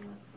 ます。